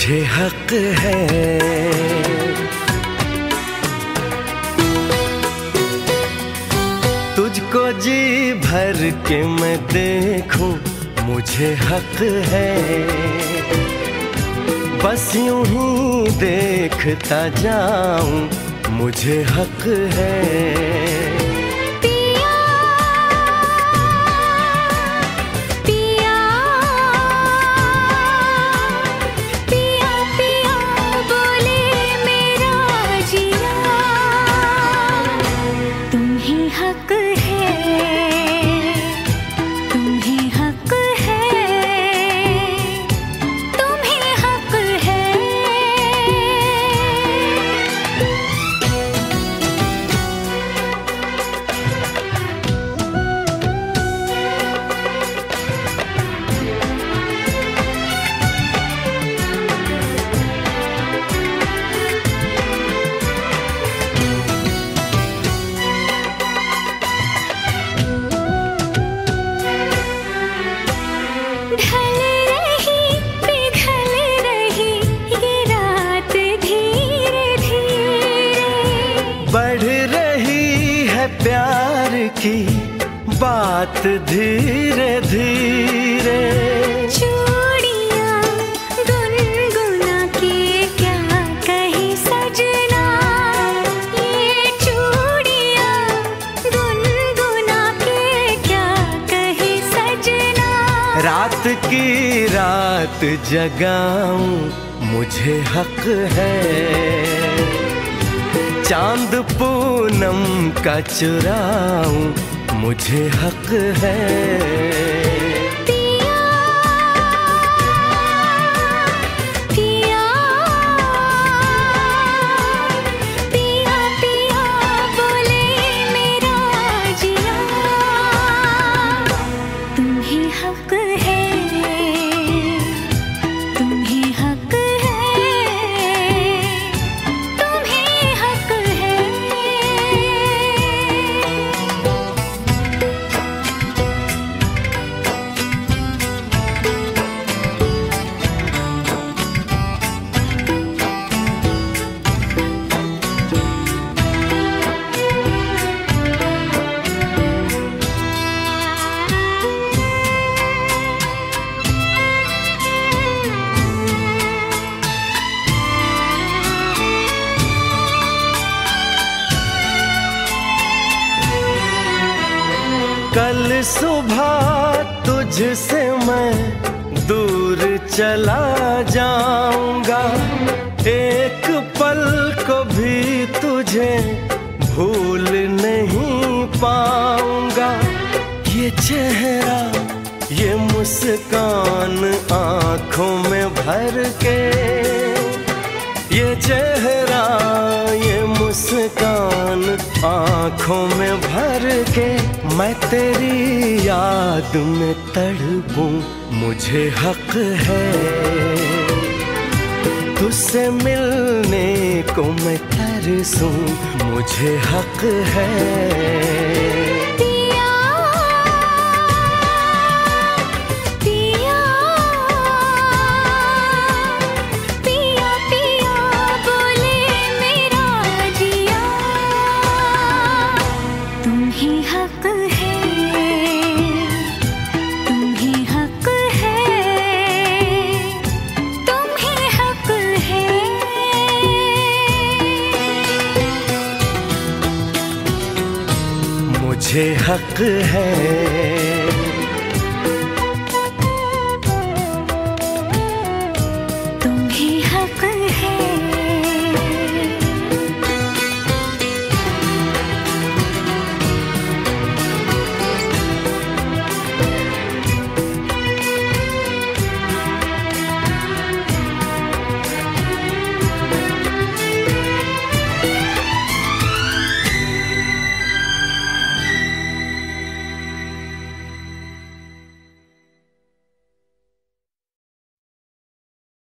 मुझे हक है। तुझको जी भर के मैं देखूँ, मुझे हक है। बस यूँ ही देखता जाऊँ, मुझे हक है। की बात धीरे धीरे। चूड़िया गुनगुना के क्या कही सजना? चूड़िया गुनगुना के क्या कही सजना? रात की रात जगाऊं मुझे हक है। चाँद पूनम का चुराऊं मुझे हक है। कल सुबह तुझसे मैं दूर चला जाऊँगा। एक पल को भी तुझे भूल नहीं पाऊँगा। ये चेहरा, ये मुस्कान आँखों में भर के। ये चेहरा, ये मुस्कान आँखों में भर के मैं तेरी याद में तड़पूं, मुझे हक है तुझसे मिलने को मैं तरसूं, मुझे हक है। मुझे हक है।